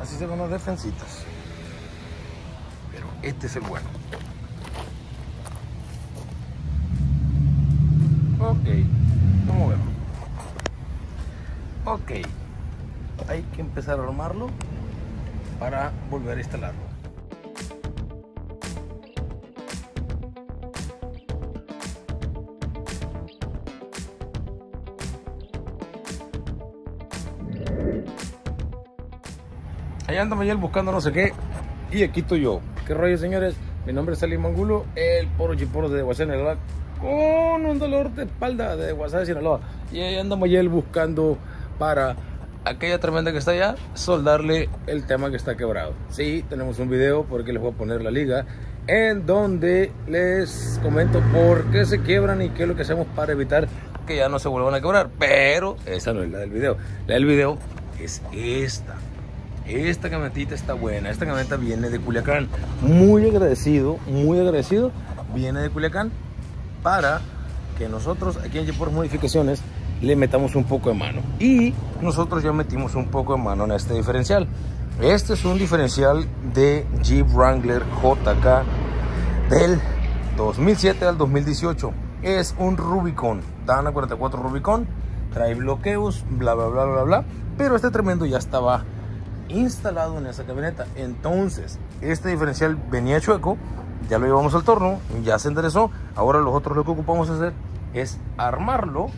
Así se van las defensitas. Pero este es el bueno. Ok, a ver. Ok, hay que empezar a armarlo para volver a instalarlo. Allá anda buscando no sé qué. Y aquí estoy yo. ¿Qué rollo, señores? Mi nombre es Salim Mangulo, el poro chiporo de Guasana, Sinaloa, con un dolor de espalda de Guasana, Sinaloa. Y ahí anda Mayel buscando para aquella tremenda que está allá, soldarle el tema que está quebrado. Sí, tenemos un video porque les voy a poner la liga en donde les comento por qué se quiebran y qué es lo que hacemos para evitar que ya no se vuelvan a quebrar. Pero esa no es la del video. La del video es esta. Esta camionetita está buena. Esta camioneta viene de Culiacán. Muy agradecido, muy agradecido. Viene de Culiacán para que nosotros aquí en Jeeport Modificaciones le metamos un poco de mano. Y nosotros ya metimos un poco de mano en este diferencial. Este es un diferencial de Jeep Wrangler JK del 2007 al 2018. Es un Rubicon, Dana 44 Rubicon. Trae bloqueos, bla, bla, bla, bla, bla. Pero este tremendo ya estaba instalado en esa camioneta. Entonces, este diferencial venía chueco, ya lo llevamos al torno, ya se enderezó. Ahora nosotros lo que ocupamos hacer es armarlo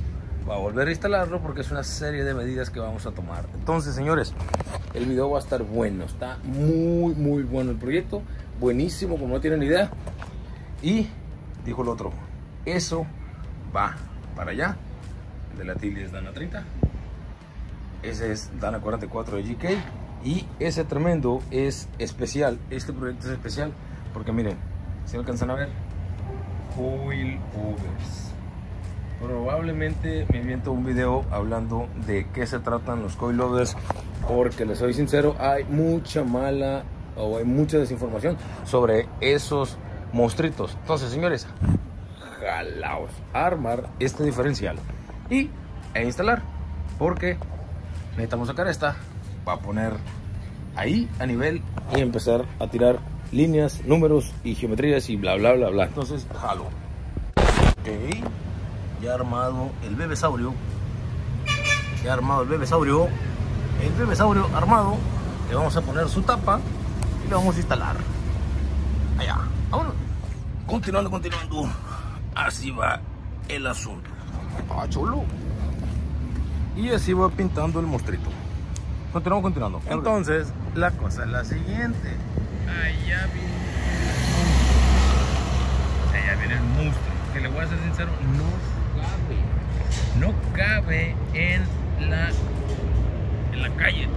para volver a instalarlo porque es una serie de medidas que vamos a tomar. Entonces, señores, el video va a estar bueno. Está muy, muy bueno el proyecto. Buenísimo, como no tienen idea. Y dijo el otro, eso va para allá. De la Tilly es Dana 30. Ese es Dana 44 de GK. Y ese tremendo es especial. Este proyecto es especial porque miren, si alcanzan a ver, coil overs. Probablemente me invento un video hablando de qué se tratan los coilovers, porque les soy sincero, hay mucha mala o hay mucha desinformación sobre esos monstruitos. Entonces, señores, jalaos armar este diferencial y e instalar, porque necesitamos sacar esta para poner ahí a nivel y empezar a tirar líneas, números y geometrías y bla bla bla bla. Entonces, jalo. Ok ya armado el bebesaurio. Ya armado el bebesaurio. El bebesaurio armado le vamos a poner su tapa y le vamos a instalar. Allá. Vámonos. Continuando continuando. Así va el asunto. Ah, chulo. Y así va pintando el monstruito continuamos continuando. Entonces la cosa es la siguiente. Allá viene allá viene el monstruo. Que le voy a ser sincero no no cabe en la, en la calle.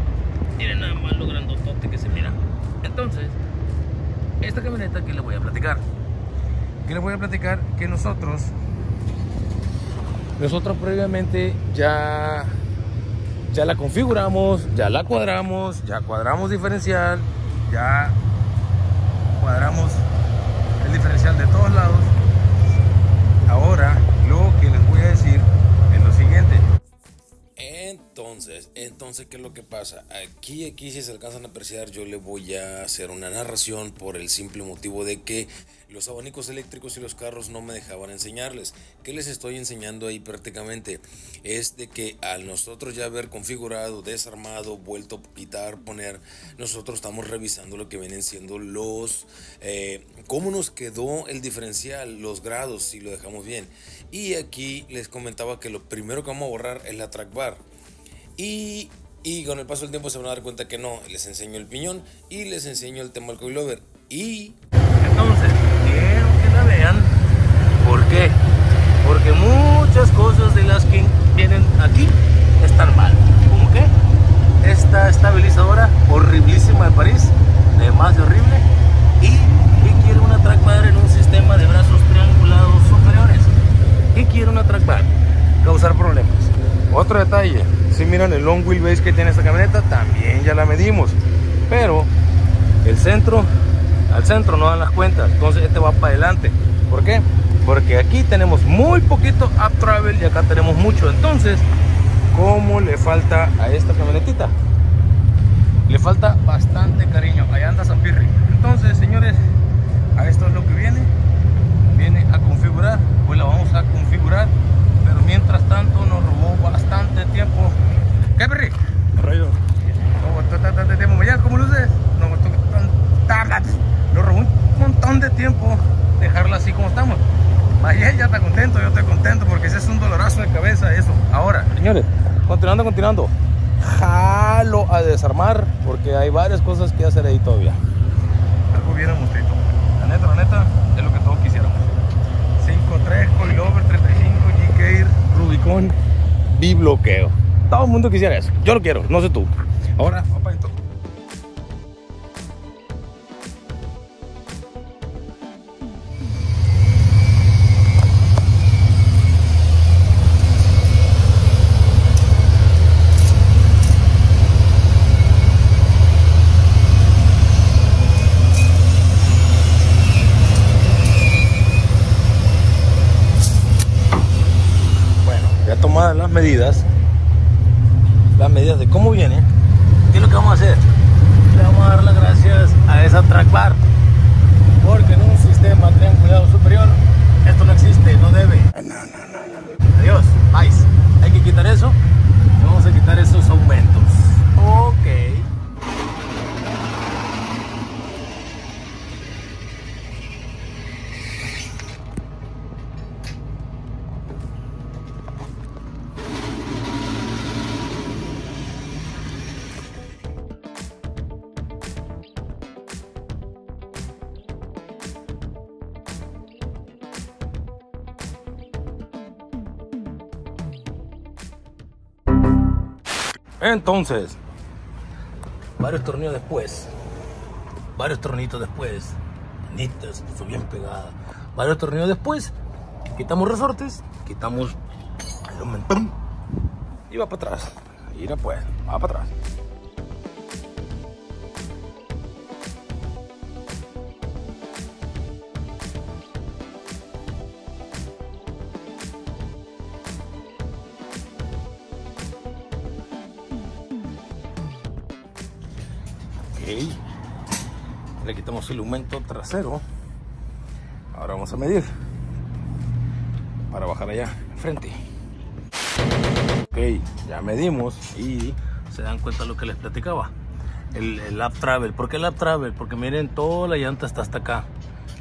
Tiene nada más lo grandotote que se mira. Entonces, esta camioneta que le voy a platicar. Que le voy a platicar que nosotros, nosotros previamente ya, ya la configuramos, ya la cuadramos, ya cuadramos diferencial, ya cuadramos el diferencial de todos lados. Ahora lo que les voy a decir entonces, entonces, ¿qué es lo que pasa? Aquí, aquí, si se alcanzan a apreciar, yo le voy a hacer una narración por el simple motivo de que los abanicos eléctricos y los carros no me dejaban enseñarles. ¿Qué les estoy enseñando ahí prácticamente? Es de que al nosotros ya haber configurado, desarmado, vuelto a quitar, poner, nosotros estamos revisando lo que vienen siendo los, eh, cómo nos quedó el diferencial, los grados, si lo dejamos bien. Y aquí les comentaba que lo primero que vamos a borrar es la track Y, con el paso del tiempo se van a dar cuenta que no. Les enseño el piñón y les enseño el tema del coilover. Y... Entonces, quiero que la vean. ¿Por qué? Porque muchas cosas de las que vienen aquí están mal. ¿Cómo qué? Esta estabilizadora horriblísima de París, de más de horrible. Y que quiere una trackbar en un sistema de brazos triangulados superiores. ¿Qué quiere una trackbar? Causar problemas. Otro detalle, si miran el long wheelbase que tiene esta camioneta, también ya la medimos. Pero el centro, al centro no dan las cuentas. Entonces este va para adelante. ¿Por qué? Porque aquí tenemos muy poquito up travel y acá tenemos mucho. Entonces, cómo le falta a esta camionetita. Le falta bastante cariño. Allá anda Pirri. Entonces, señores, a esto es lo que viene. Viene a configurar. Pues la vamos a configurar. Mientras tanto nos robó bastante tiempo. ¿Qué, Pirri? Rayo. No, bastante tiempo. ¿Ya cómo luces? No, nos robó un montón de tiempo dejarla así como estamos. Vaya, ya está contento, yo estoy contento porque ese es un dolorazo de cabeza eso. Ahora, señores, continuando, continuando. Jalo a desarmar porque hay varias cosas que hacer ahí todavía. Algo bien mostrito. La neta, la neta, es lo que todos quisiéramos. 5.3, Coilover 35, GK, Rubicon, bibloqueo. Todo el mundo quisiera eso. Yo lo quiero, no sé tú. Ahora, las medidas de cómo viene, ¿qué es lo que vamos a hacer? Le vamos a dar las gracias a esa track bar, porque en un sistema triangulado superior esto no existe, no debe. No, no, no, Adiós, vais. Hay que quitar eso. y Vamos a quitar esos aumentos. Ok. Entonces, varios tornillos después, varios tornitos después, nitas, puso bien pegada. Varios tornillos después, quitamos resortes, quitamos el mentón y va para atrás. Mira pues, va para atrás. Le quitamos el aumento trasero. Ahora vamos a medir. Para bajar allá, enfrente. Ok, ya medimos y se dan cuenta lo que les platicaba. El, el lap travel. ¿Por qué lap travel? Porque miren, toda la llanta está hasta acá.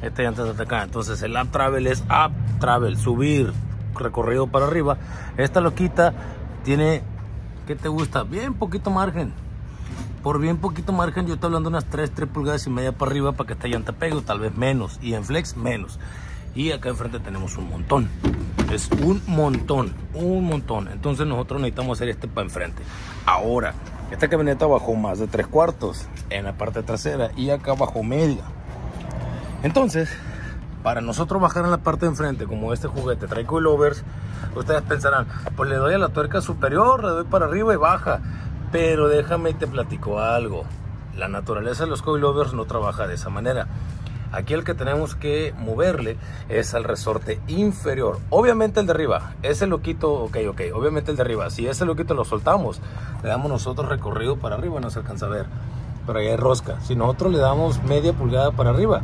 Esta llanta está hasta acá. Entonces el lap travel es up travel, subir, recorrido para arriba. Esta lo quita, tiene, ¿qué te gusta? Bien poquito margen por bien poquito margen, yo estoy hablando unas 3, 3 pulgadas y media para arriba para que esta llanta pegue, tal vez menos, y en flex menos. Y acá enfrente tenemos un montón. Es un montón, un montón. Entonces nosotros necesitamos hacer este para enfrente. Ahora, esta camioneta bajó más de 3 cuartos en la parte trasera y acá bajó media. Entonces, para nosotros bajar en la parte de enfrente, como este juguete trae coilovers, ustedes pensarán, pues le doy a la tuerca superior, le doy para arriba y baja. Pero déjame te platico algo. La naturaleza de los coilovers no trabaja de esa manera. Aquí el que tenemos que moverle es al resorte inferior. Obviamente el de arriba. Ese lo quito, ok, ok. Obviamente el de arriba. Si ese lo quito, lo soltamos. Le damos nosotros recorrido para arriba, no se alcanza a ver. Pero ahí hay rosca. Si nosotros le damos media pulgada para arriba,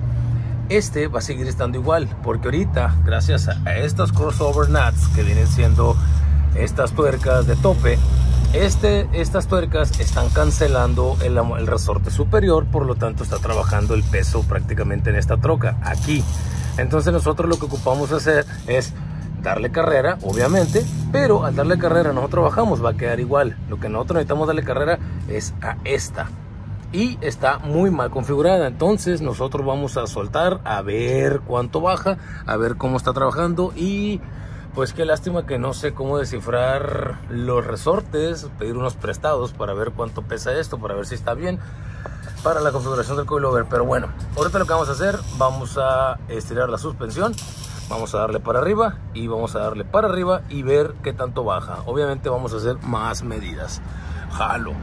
este va a seguir estando igual. Porque ahorita, gracias a estas crossover nuts que vienen siendo estas tuercas de tope, este, estas tuercas están cancelando el, el, resorte superior, por lo tanto está trabajando el peso prácticamente en esta troca, aquí. Entonces nosotros lo que ocupamos hacer es darle carrera, obviamente, pero al darle carrera nosotros bajamos, va a quedar igual. Lo que nosotros necesitamos darle carrera es a esta. Y está muy mal configurada, entonces nosotros vamos a soltar a ver cuánto baja, a ver cómo está trabajando y pues qué lástima que no sé cómo descifrar los resortes, pedir unos prestados para ver cuánto pesa esto, para ver si está bien para la configuración del coilover. Pero bueno, ahorita lo que vamos a hacer, vamos a estirar la suspensión, vamos a darle para arriba y vamos a darle para arriba y ver qué tanto baja. Obviamente vamos a hacer más medidas. Jalo.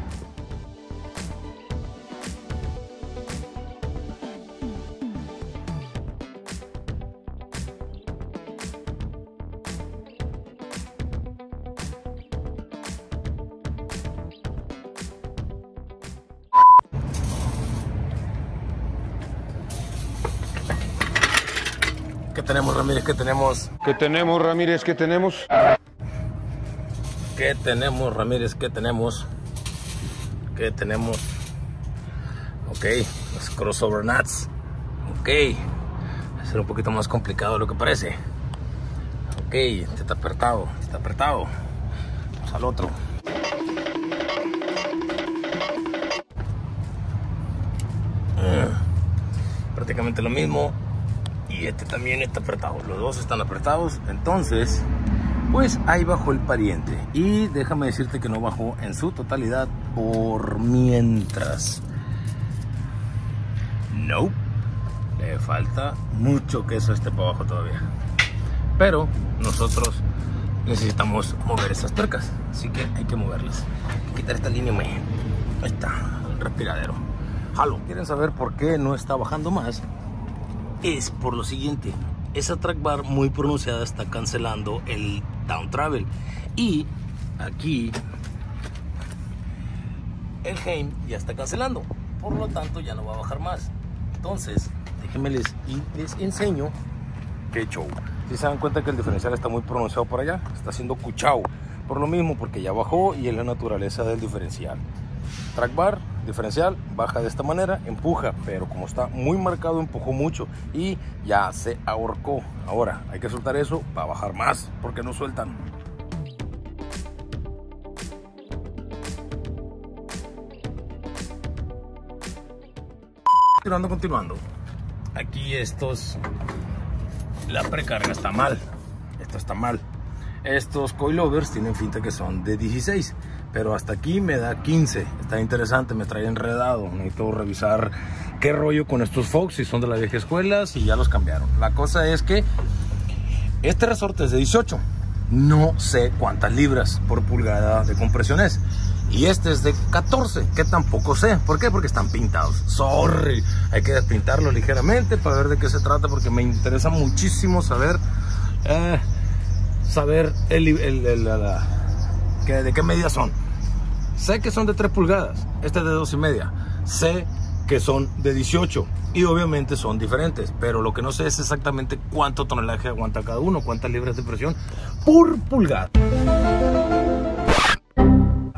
¿Qué tenemos, Ramírez? ¿Qué tenemos? ¿Qué tenemos, Ramírez? ¿Qué tenemos? ¿Qué tenemos, Ramírez? ¿Qué tenemos? ¿Qué tenemos? Ok, los crossover nuts. Ok, va a ser un poquito más complicado de lo que parece. Ok, este está apretado, este está apretado. Vamos al otro. Mm, prácticamente lo mismo. Este también está apretado. Los dos están apretados. Entonces, pues ahí bajó el pariente. Y déjame decirte que no bajó en su totalidad por mientras. No. Le falta mucho queso este para abajo todavía. Pero nosotros necesitamos mover esas tuercas. Así que hay que moverlas. Hay que quitar esta línea. Ahí está, el respiradero. Halo. ¿Quieren saber por qué no está bajando más? Es por lo siguiente. Esa track bar muy pronunciada está cancelando el down travel. Y aquí el Heim ya está cancelando. Por lo tanto ya no va a bajar más. Entonces, déjenme les, les enseño qué show. Si se dan cuenta que el diferencial está muy pronunciado por allá, está haciendo cuchao. Por lo mismo, porque ya bajó y es la naturaleza del diferencial. Track bar, diferencial, baja de esta manera, empuja, pero como está muy marcado, empujó mucho y ya se ahorcó. Ahora hay que soltar eso para bajar más, porque no sueltan. Continuando, continuando. Aquí estos, la precarga está mal. Esto está mal. Estos coilovers tienen finta que son de 16, pero hasta aquí me da 15. Está interesante, me trae enredado. Necesito revisar qué rollo con estos Fox, si son de la vieja escuela, si ya los cambiaron. La cosa es que este resorte es de 18. No sé cuántas libras por pulgada de compresión es. Y este es de 14, que tampoco sé. ¿Por qué? Porque están pintados. Sorry. Hay que despintarlo ligeramente para ver de qué se trata, porque me interesa muchísimo saber. Eh, saber el, de qué medidas son. Sé que son de 3 pulgadas. Este es de 2 y media. Sé que son de 18 y obviamente son diferentes, pero lo que no sé es exactamente cuánto tonelaje aguanta cada uno, cuántas libras de presión por pulgada.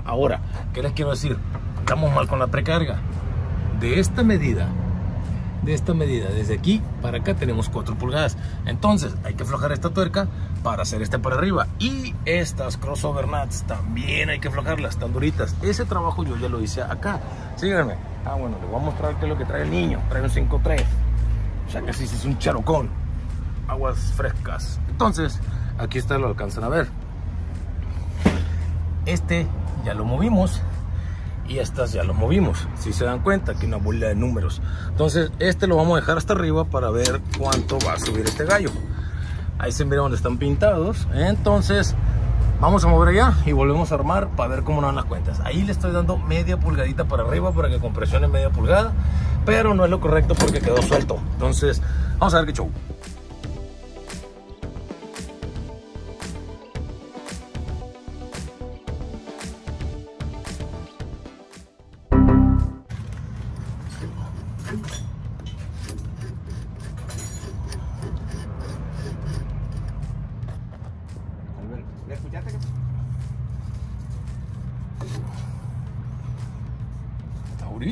Ahora, ¿qué les quiero decir? Estamos mal con la precarga. De esta medida, de esta medida, desde aquí para acá tenemos 4 pulgadas. Entonces, hay que aflojar esta tuerca para hacer este para arriba. Y estas crossover nuts también hay que aflojarlas, están duritas. Ese trabajo yo ya lo hice acá. Síganme. Ah, bueno, les voy a mostrar qué es lo que trae el niño. Trae un 5.3. O sea que sí, es un charocón. Aguas frescas. Entonces, aquí está, lo alcanzan a ver. Este ya lo movimos y estas ya lo movimos. Si se dan cuenta, aquí una bola de números. Entonces, este lo vamos a dejar hasta arriba para ver cuánto va a subir este gallo. Ahí se mira donde están pintados. Entonces, vamos a mover allá y volvemos a armar para ver cómo nos dan las cuentas. Ahí le estoy dando media pulgadita para arriba para que compresione media pulgada, pero no es lo correcto porque quedó suelto. Entonces, vamos a ver qué show.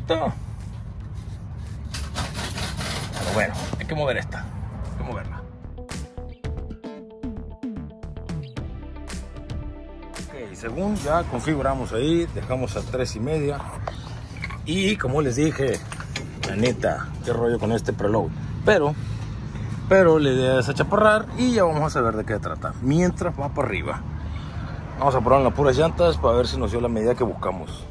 Pero bueno, hay que mover esta. Hay que moverla. Ok, según ya configuramos ahí, dejamos a tres y media. Y como les dije, la neta, qué rollo con este preload. Pero, pero la idea es achaparrar y ya vamos a saber de qué trata. Mientras va para arriba. Vamos a probar las puras llantas para ver si nos dio la medida que buscamos.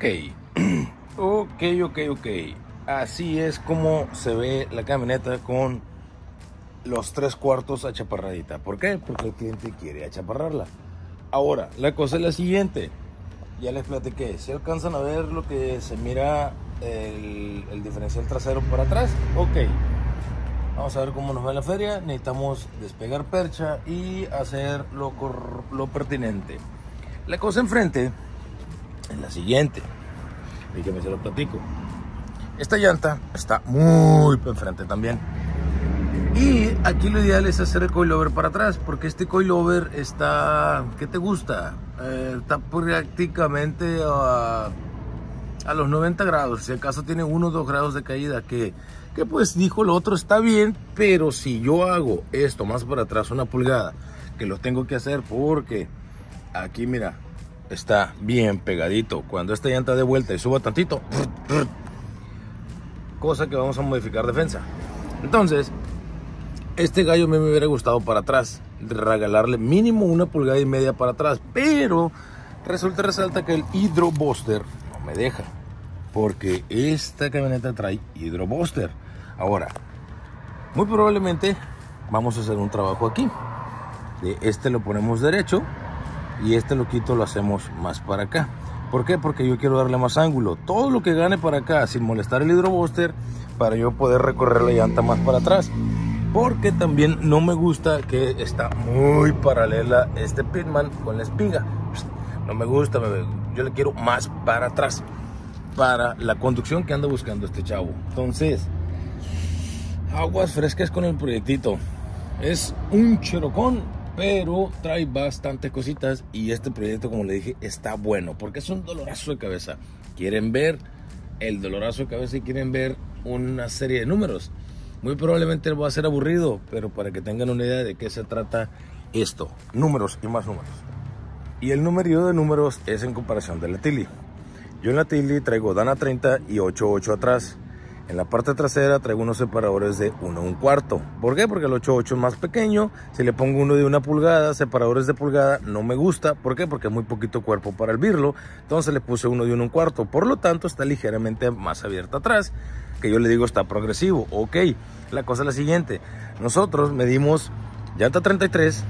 Ok, ok, ok, ok. Así es como se ve la camioneta con los tres cuartos achaparradita. ¿Por qué? Porque el cliente quiere achaparrarla. Ahora, la cosa es la siguiente. Ya les platiqué. Si alcanzan a ver lo que se mira el, el diferencial trasero por atrás, ok. Vamos a ver cómo nos va la feria. Necesitamos despegar percha y hacer lo, lo pertinente. La cosa enfrente es la siguiente. Déjeme se lo platico. Esta llanta está muy enfrente también. Y aquí lo ideal es hacer el coilover para atrás, porque este coilover está, ¿qué te gusta? Eh, está prácticamente a, a los 90 grados, si acaso tiene 1 o 2 grados de caída, que, que pues dijo el otro está bien, pero si yo hago esto más para atrás, una pulgada, que lo tengo que hacer porque aquí mira, está bien pegadito. Cuando esta llanta de vuelta y suba tantito, cosa que vamos a modificar defensa. Entonces, este gallo me hubiera gustado para atrás, regalarle mínimo una pulgada y media para atrás, pero resulta resalta que el Hydro Buster no me deja, porque esta camioneta trae Hydro Buster. Ahora, muy probablemente vamos a hacer un trabajo aquí. De este lo ponemos derecho y este lo quito, lo hacemos más para acá. ¿Por qué? Porque yo quiero darle más ángulo. Todo lo que gane para acá, sin molestar el hidrobuster, para yo poder recorrer la llanta más para atrás. Porque también no me gusta que está muy paralela este Pitman con la espiga. No me gusta, yo le quiero más para atrás. Para la conducción que anda buscando este chavo. Entonces, aguas frescas con el proyectito. Es un cherocón, pero trae bastantes cositas y este proyecto, como le dije, está bueno porque es un dolorazo de cabeza. Quieren ver el dolorazo de cabeza y quieren ver una serie de números. Muy probablemente va a ser aburrido, pero para que tengan una idea de qué se trata esto, números y más números. Y el numerillo de números es en comparación de la Tilly. Yo en la Tilly traigo Dana 30 y 88 atrás. En la parte trasera traigo unos separadores de 1 un cuarto. ¿Por qué? Porque el 88 es más pequeño. Si le pongo uno de una pulgada, separadores de pulgada, no me gusta. ¿Por qué? Porque es muy poquito cuerpo para el birlo. Entonces le puse uno de 1 un cuarto. Por lo tanto, está ligeramente más abierta atrás. Que yo le digo está progresivo. Ok, la cosa es la siguiente. Nosotros medimos llanta 33,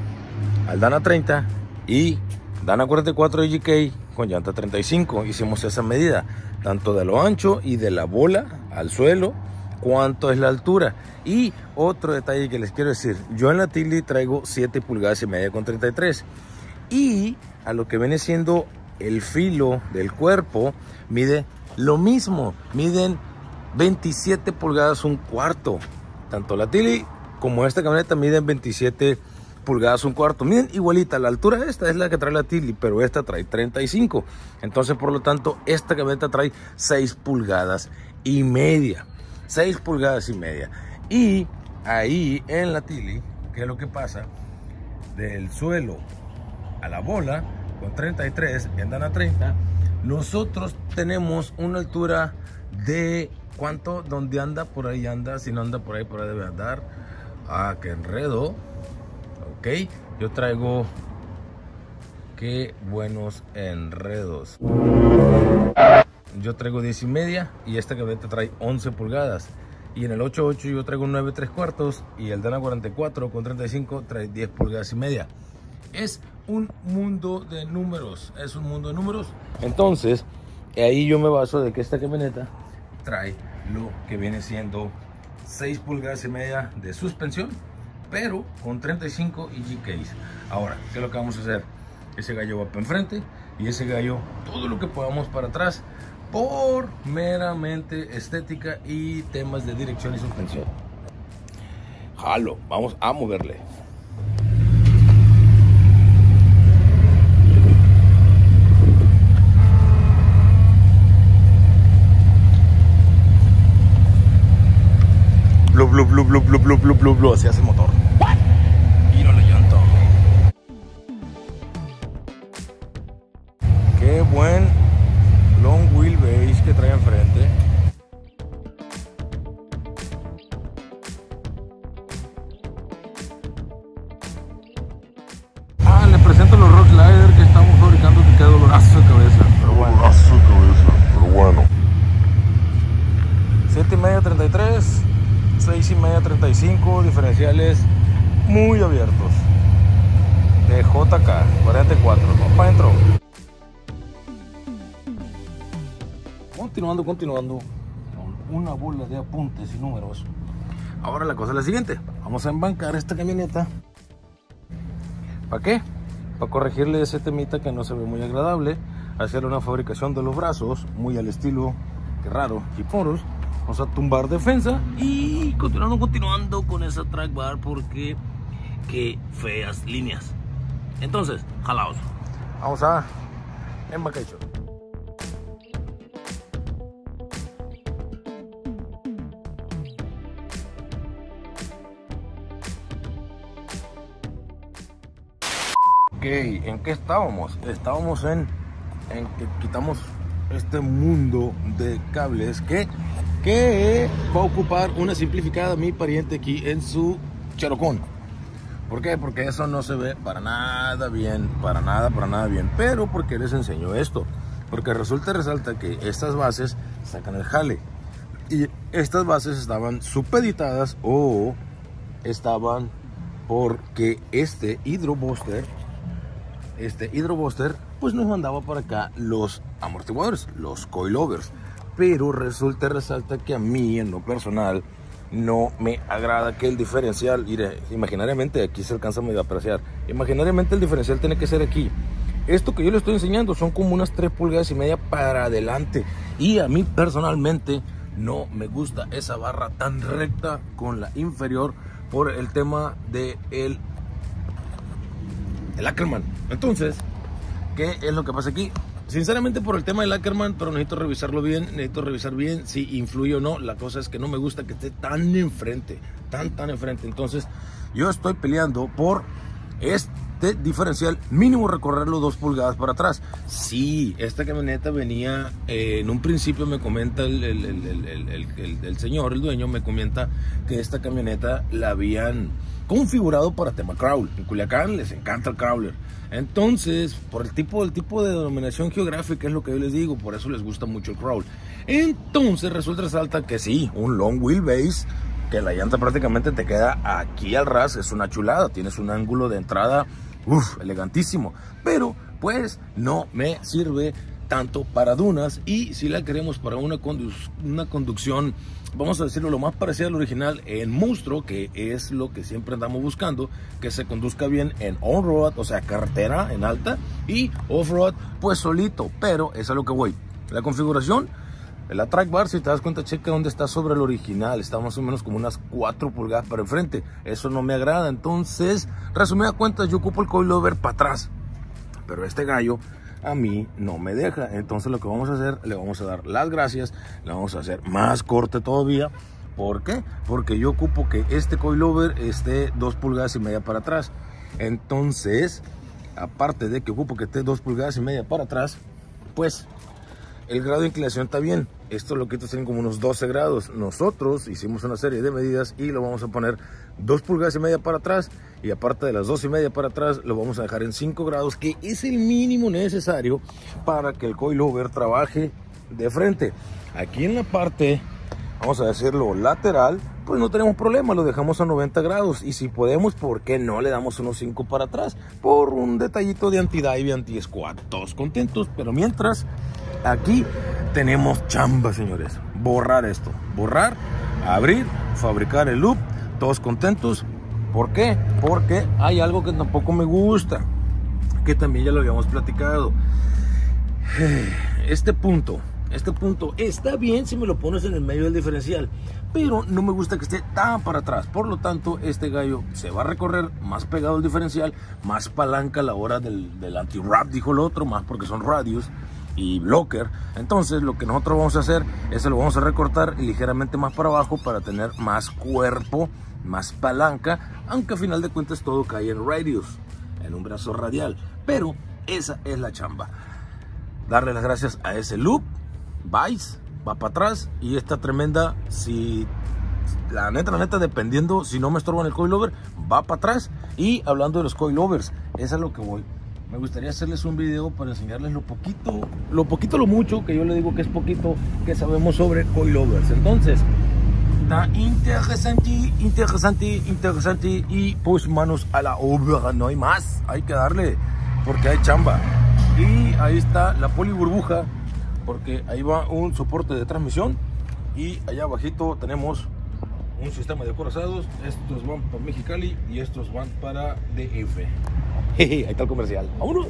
al Dana 30 y Dana 44 de GK con llanta 35. Hicimos esa medida, tanto de lo ancho y de la bola al suelo, cuánto es la altura. Y otro detalle que les quiero decir, yo en la Tilly traigo 7 pulgadas y media con 33. Y a lo que viene siendo el filo del cuerpo, mide lo mismo, miden 27 pulgadas un cuarto. Tanto la Tilly como esta camioneta miden 27 pulgadas un cuarto. Miren, igualita, la altura esta es la que trae la Tilly, pero esta trae 35. Entonces, por lo tanto, esta camioneta trae 6 pulgadas y media. 6 pulgadas y media. Y ahí en la Tilly, ¿qué es lo que pasa? Del suelo a la bola, con 33, y andan a 30, nosotros tenemos una altura de cuánto, donde anda, por ahí anda, si no anda por ahí, por ahí debe andar. Ah, qué enredo. Ok, yo traigo. Qué buenos enredos. Yo traigo 10 y media y esta camioneta trae 11 pulgadas. Y en el 88 yo traigo un 9 3 cuartos y el Dana 44 con 35 trae 10 pulgadas y media. Es un mundo de números, es un mundo de números. Entonces, ahí yo me baso de que esta camioneta trae lo que viene siendo 6 pulgadas y media de suspensión, pero con 35 y G-Case. Ahora, ¿qué es lo que vamos a hacer? Ese gallo va para enfrente y ese gallo todo lo que podamos para atrás por meramente estética y temas de dirección y suspensión. Jalo, vamos a moverle. Blu, blu, blu, blu, blu, blu, blu, blu, así hace motor. Continuando, continuando, con una bola de apuntes y números. Ahora la cosa es la siguiente. Vamos a embancar esta camioneta. ¿Para qué? Para corregirle ese temita que no se ve muy agradable. Hacer una fabricación de los brazos muy al estilo, que raro, Chiporos. Vamos a tumbar defensa y continuando, continuando con esa track bar porque qué feas líneas. Entonces, jalaos. Vamos a embancar. Ok, ¿en qué estábamos? Estábamos en, en que quitamos este mundo de cables que, que va a ocupar una simplificada mi pariente aquí en su charocón. ¿Por qué? Porque eso no se ve para nada bien, para nada, para nada bien. Pero porque les enseño esto. Porque resulta resalta que estas bases sacan el jale. Y estas bases estaban supeditadas o estaban porque este hidrobuster este hidrobuster pues nos mandaba para acá los amortiguadores, los coilovers. Pero resulta resalta que a mí en lo personal no me agrada que el diferencial, imaginariamente aquí se alcanza a medio apreciar, imaginariamente el diferencial tiene que ser aquí. Esto que yo le estoy enseñando son como unas 3 pulgadas y media para adelante. Y a mí personalmente no me gusta esa barra tan recta con la inferior por el tema de el el Ackerman. Entonces, ¿qué es lo que pasa aquí? Sinceramente por el tema del Ackerman, pero necesito revisarlo bien, necesito revisar bien si influye o no. La cosa es que no me gusta que esté tan enfrente, tan, tan enfrente. Entonces, yo estoy peleando por este diferencial mínimo recorrerlo dos pulgadas para atrás. Sí, esta camioneta venía, eh, en un principio me comenta el, el, señor, el dueño, me comenta que esta camioneta la habían configurado para tema crawl. En Culiacán les encanta el crawler. Entonces, por el tipo, el tipo de denominación geográfica es lo que yo les digo, por eso les gusta mucho el crawl. Entonces resulta resalta que sí, un long wheelbase, que la llanta prácticamente te queda aquí al ras, es una chulada, tienes un ángulo de entrada, uff, elegantísimo. Pero, pues, no me sirve tanto para dunas y si la queremos para una, una conducción, vamos a decirlo lo más parecida al original en monstruo, que es lo que siempre andamos buscando, que se conduzca bien en on-road, o sea, carretera en alta y off-road, pues solito, pero es a lo que voy. La configuración, la track bar, si te das cuenta, checa dónde está sobre el original. Está más o menos como unas 4 pulgadas para enfrente. Eso no me agrada. Entonces, resumida cuentas, yo ocupo el coilover para atrás. Pero este gallo a mí no me deja. Entonces lo que vamos a hacer, le vamos a dar las gracias, le vamos a hacer más corte todavía. ¿Por qué? Porque yo ocupo que este coilover esté dos pulgadas y media para atrás. Entonces, aparte de que ocupo que esté dos pulgadas y media para atrás, pues el grado de inclinación está bien. Esto lo quito tienen como unos 12 grados. Nosotros hicimos una serie de medidas y lo vamos a poner dos pulgadas y media para atrás y aparte de las dos y media para atrás lo vamos a dejar en 5 grados que es el mínimo necesario para que el coilover trabaje de frente. Aquí en la parte, vamos a decirlo lateral, pues no tenemos problema, lo dejamos a 90 grados y si podemos, ¿por qué no le damos unos 5 para atrás? Por un detallito de anti-dive, anti-squat, todos contentos, pero mientras aquí tenemos chamba, señores. Borrar esto, borrar, abrir, fabricar el loop, todos contentos. ¿Por qué? Porque hay algo que tampoco me gusta, que también ya lo habíamos platicado. Este punto, este punto está bien si me lo pones en el medio del diferencial, pero no me gusta que esté tan para atrás. Por lo tanto, este gallo se va a recorrer más pegado al diferencial, más palanca a la hora del, anti-wrap, dijo el otro, más porque son radios y blocker. Entonces lo que nosotros vamos a hacer es lo vamos a recortar ligeramente más para abajo para tener más cuerpo, más palanca, aunque a final de cuentas todo cae en radius, en un brazo radial. Pero esa es la chamba. Darle las gracias a ese loop, vais, va para atrás y esta tremenda, si la neta, la neta, dependiendo si no me estorban el coilover, va para atrás. Y hablando de los coilovers, esa es lo que voy me gustaría hacerles un video para enseñarles lo poquito, lo poquito, lo mucho, que yo le digo que es poquito, que sabemos sobre coilovers. Entonces, está interesante, interesante, interesante y pues manos a la obra, no hay más, hay que darle, porque hay chamba. Y ahí está la poli burbuja, porque ahí va un soporte de transmisión y allá abajito tenemos un sistema de acorazados. Estos van para Mexicali y estos van para DF. Jeje, ahí está el comercial. ¡Vámonos!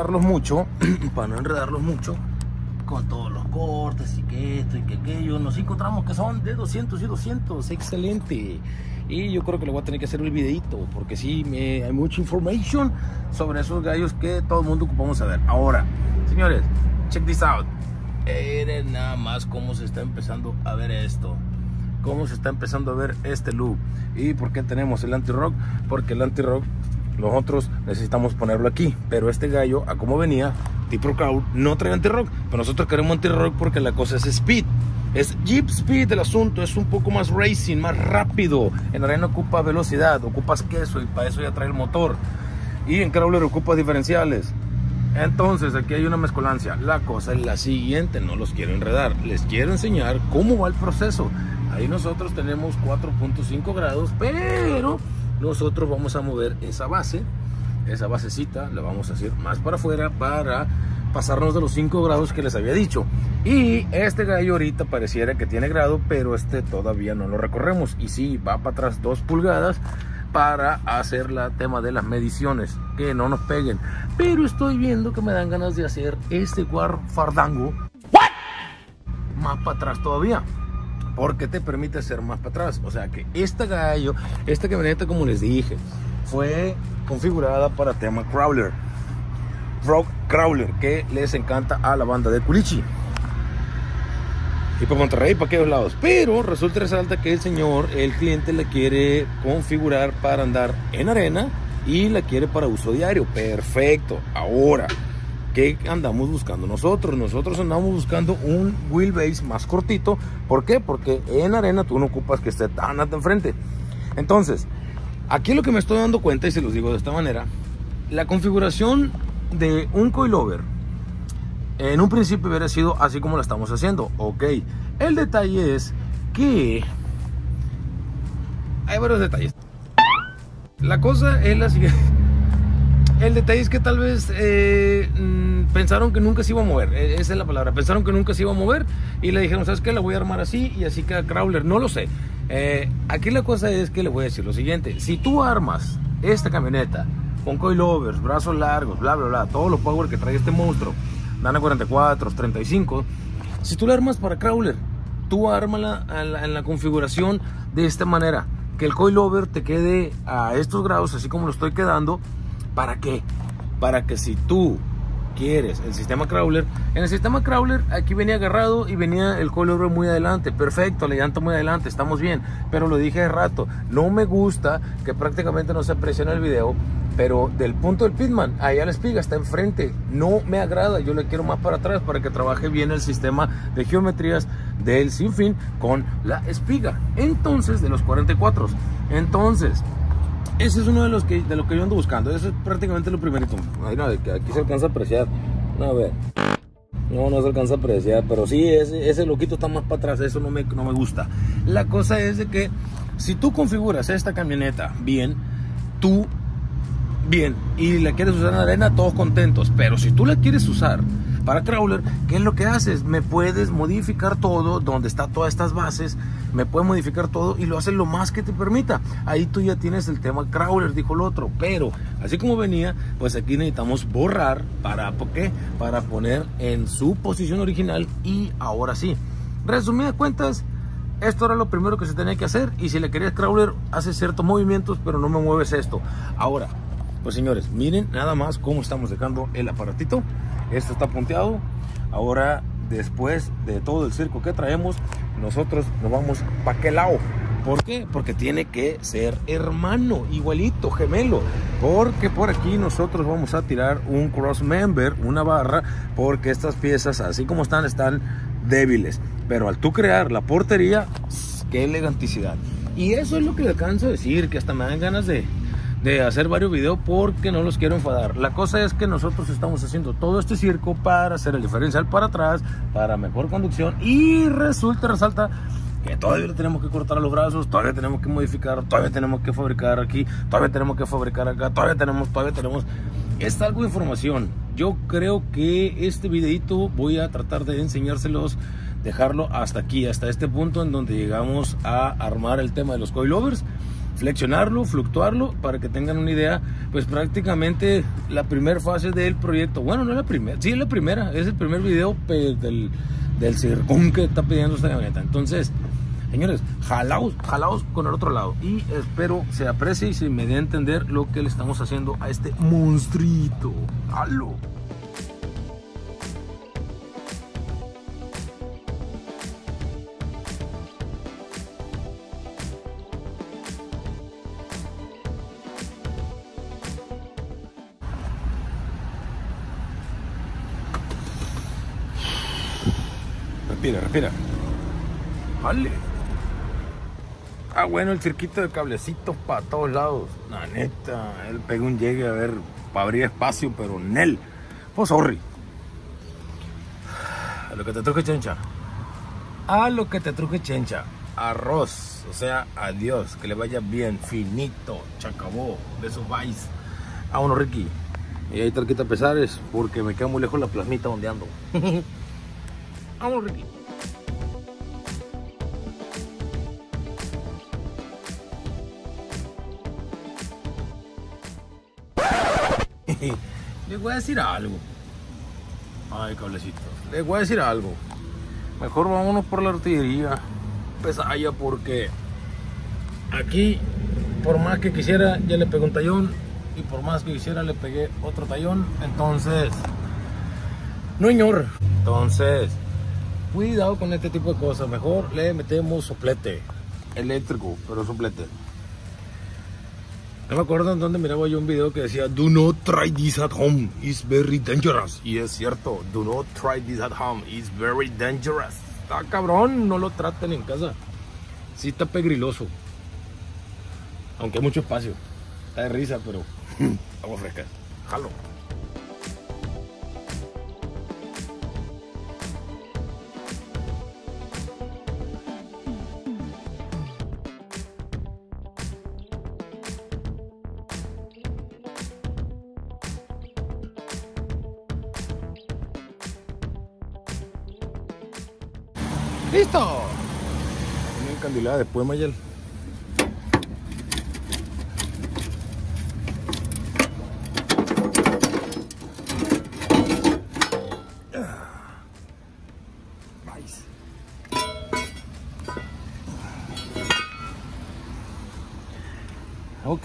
Enredarlos mucho, para no enredarlos mucho, con todos los cortes y que esto y que aquello, nos encontramos que son de 200 y 200, excelente. Y yo creo que le voy a tener que hacer el videito, porque sí, hay mucha información sobre esos gallos que todo el mundo ocupamos saber. Ahora, señores, check this out. Miren nada más cómo se está empezando a ver esto cómo se está empezando a ver este look. ¿Y por qué tenemos el anti-rock? Porque el anti-rock nosotros necesitamos ponerlo aquí. Pero este gallo, a como venía, tipo crowd, no trae anti-rock. Pero nosotros queremos anti-rock porque la cosa es speed. Es Jeep Speed el asunto, es un poco más racing, más rápido. En arena ocupa velocidad, ocupas queso y para eso ya trae el motor. Y en Crawler ocupa diferenciales. Entonces aquí hay una mezcolancia. La cosa es la siguiente, no los quiero enredar. Les quiero enseñar cómo va el proceso. Ahí nosotros tenemos 4.5 grados, pero nosotros vamos a mover esa base, esa basecita, la vamos a hacer más para afuera para pasarnos de los 5 grados que les había dicho. Y este gallo ahorita pareciera que tiene grado, pero este todavía no lo recorremos. Y sí, va para atrás 2 pulgadas para hacer la tema de las mediciones, que no nos peguen. Pero estoy viendo que me dan ganas de hacer este War Fardango más para atrás todavía porque te permite hacer más para atrás. O sea que esta gallo, esta camioneta, como les dije, fue configurada para tema crawler. Rock crawler, que les encanta a la banda de Culichi. Y para Monterrey, para aquellos lados. Pero resulta y resalta que el señor, el cliente, la quiere configurar para andar en arena y la quiere para uso diario. Perfecto. Ahora, ¿Qué andamos buscando nosotros? Nosotros andamos buscando un wheelbase más cortito. ¿Por qué? Porque en arena tú no ocupas que esté tan hasta enfrente. Entonces, aquí lo que me estoy dando cuenta, y se los digo de esta manera, la configuración de un coilover en un principio hubiera sido así como la estamos haciendo. Ok, el detalle es que hay varios detalles. La cosa es la siguiente. El detalle es que tal vez eh, mm, pensaron que nunca se iba a mover. E, esa es la palabra. Pensaron que nunca se iba a mover y le dijeron, ¿sabes qué? La voy a armar así y así queda Crawler. No lo sé. Eh, aquí la cosa es que le voy a decir lo siguiente. Si tú armas esta camioneta con coilovers, brazos largos, bla, bla, bla, todos los power que trae este monstruo, Dana 44, 35, si tú la armas para Crawler, tú ármala en la, en la configuración de esta manera. Que el coilover te quede a estos grados, así como lo estoy quedando ¿Para qué? Para que si tú quieres el sistema crawler, en el sistema crawler aquí venía agarrado y venía el coilover muy adelante, perfecto, la llanta muy adelante, estamos bien, pero lo dije de rato, no me gusta que prácticamente no se aprecia en el video, pero del punto del pitman, allá la espiga está enfrente, no me agrada, yo le quiero más para atrás para que trabaje bien el sistema de geometrías del sinfín con la espiga, entonces de los 44, entonces ese es uno de los que de lo que yo ando buscando. Eso es prácticamente lo primerito. Ay, no, aquí se alcanza a apreciar. No, a ver. No, no se alcanza a apreciar. Pero sí, ese, ese loquito está más para atrás. Eso no me, no me gusta. La cosa es de que si tú configuras esta camioneta bien, tú bien, y la quieres usar en arena, todos contentos. Pero si tú la quieres usar para crawler, ¿qué es lo que haces? Me puedes modificar todo, donde está todas estas bases, me puedes modificar todo y lo haces lo más que te permita. Ahí tú ya tienes el tema crawler, dijo el otro, pero así como venía, pues aquí necesitamos borrar para ¿por qué? Para poner en su posición original y ahora sí. Resumidas cuentas, esto era lo primero que se tenía que hacer y si le querías crawler, hace ciertos movimientos, pero no me mueves esto. Ahora, pues señores, miren nada más cómo estamos dejando el aparatito. Esto está punteado. Ahora, después de todo el circo que traemos, nosotros nos vamos para qué lado. ¿Por qué? Porque tiene que ser hermano, igualito, gemelo. Porque por aquí nosotros vamos a tirar un cross member, una barra, porque estas piezas, así como están, están débiles. Pero al tú crear la portería, qué eleganticidad. Y eso es lo que le alcanzo a decir, que hasta me dan ganas de, de hacer varios videos porque no los quiero enfadar. La cosa es que nosotros estamos haciendo todo este circo para hacer el diferencial para atrás, para mejor conducción y resulta, resalta que todavía le tenemos que cortar los brazos, todavía tenemos que modificar, todavía tenemos que fabricar aquí, todavía tenemos que fabricar acá, todavía tenemos, todavía tenemos. Es algo de información. Yo creo que este videito voy a tratar de enseñárselos, dejarlo hasta aquí, hasta este punto en donde llegamos a armar el tema de los coilovers flexionarlo, fluctuarlo, para que tengan una idea, pues prácticamente la primera fase del proyecto, bueno, no es la primera, sí es la primera, es el primer video pues, del, del que está pidiendo esta camioneta. Entonces, señores, jalaos, jalaos con el otro lado y espero se aprecie y se me dé a entender lo que le estamos haciendo a este monstruito. ¡Halo! Respira, respira. Vale. Ah, bueno, el circuito de cablecitos para todos lados. La neta, él pegó un llegue a ver, para abrir espacio, pero Nel. Pues sorry. A lo que te truje chencha. A lo que te truje chencha. Arroz. O sea, adiós. Que le vaya bien. Finito. Chacabó. De esos vais. Vámonos, Ricky. Y ahí tarquita pesares porque me queda muy lejos la plasmita donde ando. Vámonos, Ricky. Les voy a decir algo. Ay, cablecitos. Les voy a decir algo. Mejor vámonos por la artillería pesaya porque aquí, por más que quisiera, ya le pegué un tallón. Y por más que quisiera, le pegué otro tallón. Entonces, no señor. Entonces, cuidado con este tipo de cosas. Mejor le metemos soplete eléctrico, pero soplete. No me acuerdo en dónde miraba yo un video que decía Do not try this at home, it's very dangerous. Y es cierto, do not try this at home, it's very dangerous. Está cabrón, no lo traten en casa. Sí está pegriloso. Aunque hay mucho espacio. Está de risa, pero agua fresca. Jalo. Después, Mayel. Vais. Ok.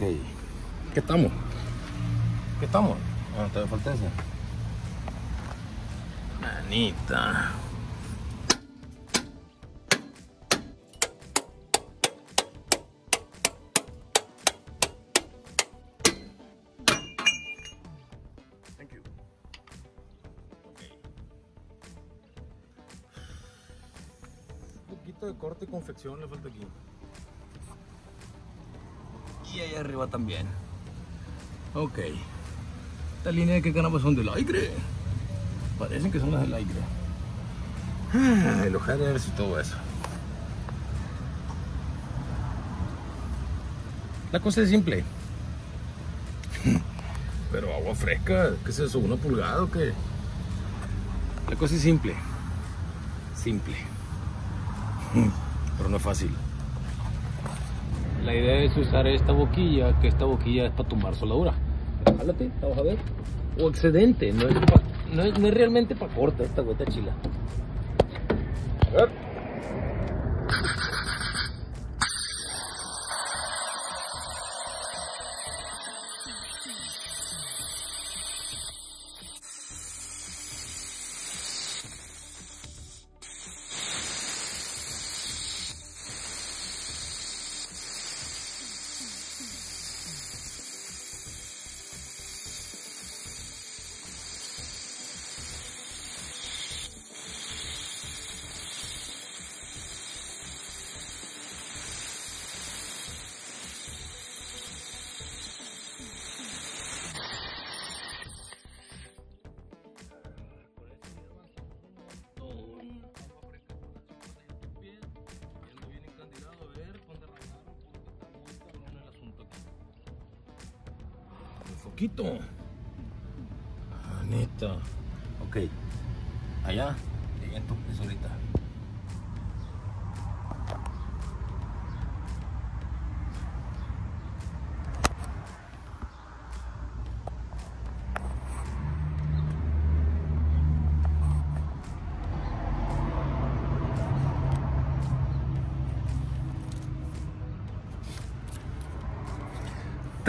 ¿Qué estamos? ¿Qué estamos? Ah, falta ese. Manita. De corte y confección le falta aquí. Y ahí arriba también. Ok. Esta línea de que canapa son del aire. Parecen que son las del aire. Ah, los headers y todo eso. La cosa es simple. Pero agua fresca, ¿qué es eso? ¿Una pulgada o qué? La cosa es simple. Simple. Pero no es fácil. La idea es usar esta boquilla, que esta boquilla es para tumbar soldadura. Jálate, vamos a ver. O excedente, no es, no es, no es realmente para corta esta hueta chila. A ver. Poquito. Neta. Ok. Allá. Llegué en tu piso ahorita.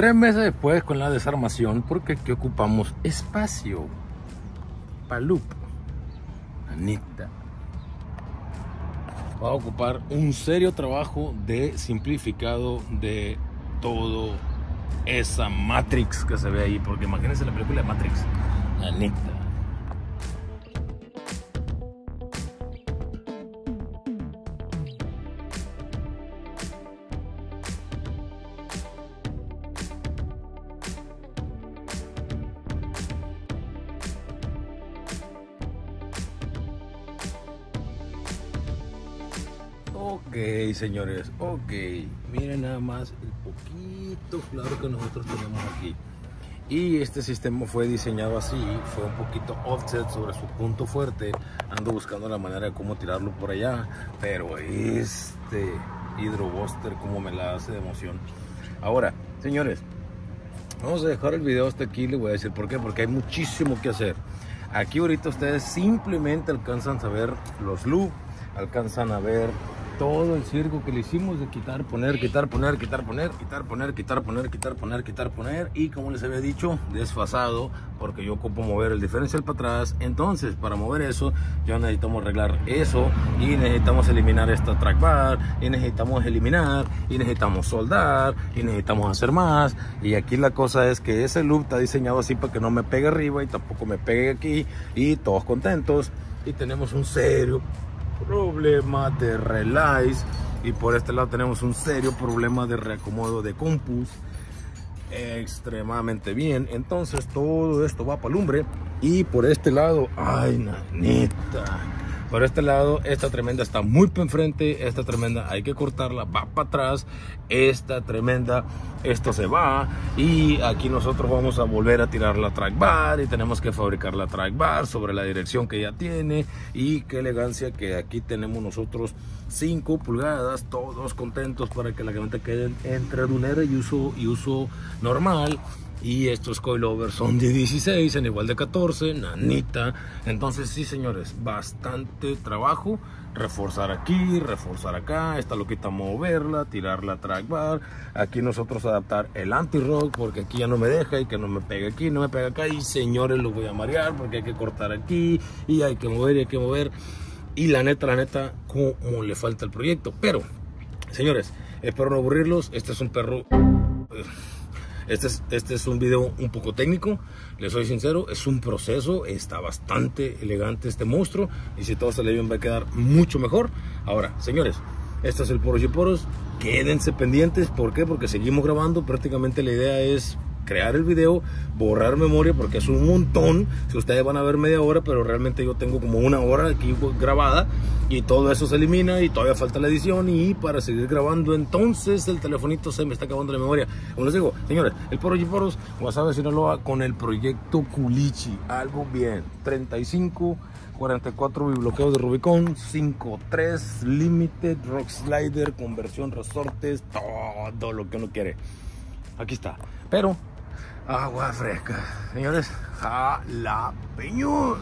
Tres meses después con la desarmación, porque aquí ocupamos espacio. Palup. Anita. Va a ocupar un serio trabajo de simplificado de todo esa Matrix que se ve ahí. Porque imagínense la película de Matrix. Anita. Señores, ok. Miren nada más el poquito claro que nosotros tenemos aquí. Y este sistema fue diseñado así, fue un poquito offset sobre su punto fuerte. Ando buscando la manera de cómo tirarlo por allá, pero este hidrobuster como me la hace de emoción. Ahora, señores, vamos a dejar el video hasta aquí, les voy a decir por qué, porque hay muchísimo que hacer. Aquí ahorita ustedes simplemente alcanzan a ver los loop, alcanzan a ver todo el circo que le hicimos de quitar, poner, quitar, poner, quitar, poner, quitar, poner, quitar, poner, quitar, poner, quitar, poner y como les había dicho, desfasado porque yo ocupo mover el diferencial para atrás. Entonces, para mover eso, ya necesitamos arreglar eso y necesitamos eliminar esta track bar y necesitamos eliminar y necesitamos soldar y necesitamos hacer más. Y aquí la cosa es que ese loop está diseñado así para que no me pegue arriba y tampoco me pegue aquí y todos contentos y tenemos un serio problema de relays. Y por este lado tenemos un serio problema de reacomodo de compus. Extremadamente bien. Entonces todo esto va para lumbre. Y por este lado ay nanita por este lado, esta tremenda está muy para enfrente, esta tremenda hay que cortarla, va para atrás, esta tremenda, esto se va y aquí nosotros vamos a volver a tirar la track bar y tenemos que fabricar la track bar sobre la dirección que ya tiene y qué elegancia que aquí tenemos nosotros 5 pulgadas, todos contentos para que la camioneta quede entre dunera y uso, y uso normal y estos coilovers son de 16 en igual de 14 nanita. Entonces sí señores bastante trabajo. Reforzar aquí reforzar acá. Esta loquita moverla tirar la track bar aquí nosotros adaptar el anti-rock porque aquí ya no me deja y que no me pegue aquí no me pega acá. Y señores lo voy a marear porque hay que cortar aquí y hay que mover y hay que mover. Y la neta la neta como le falta el proyecto. Pero señores espero no aburrirlos. Este es un perro este es, este es un video un poco técnico, les soy sincero, es un proceso, está bastante elegante este monstruo y si todo sale bien va a quedar mucho mejor. Ahora, señores, este es el Poros y Poros, quédense pendientes, ¿por qué? Porque seguimos grabando, prácticamente la idea es crear el video, borrar memoria porque es un montón. Si ustedes van a ver media hora, pero realmente yo tengo como una hora aquí grabada y todo eso se elimina y todavía falta la edición y para seguir grabando entonces el telefonito se me está acabando la memoria. Como les digo, señores, el Poro Poros, WhatsApp de Sinaloa con el proyecto Culichi, algo bien, 35 44 bloqueos de Rubicon, 5.3 Limited Rock Slider, conversión resortes, todo lo que uno quiere. Aquí está. Pero agua fresca. Señores, jalapeños.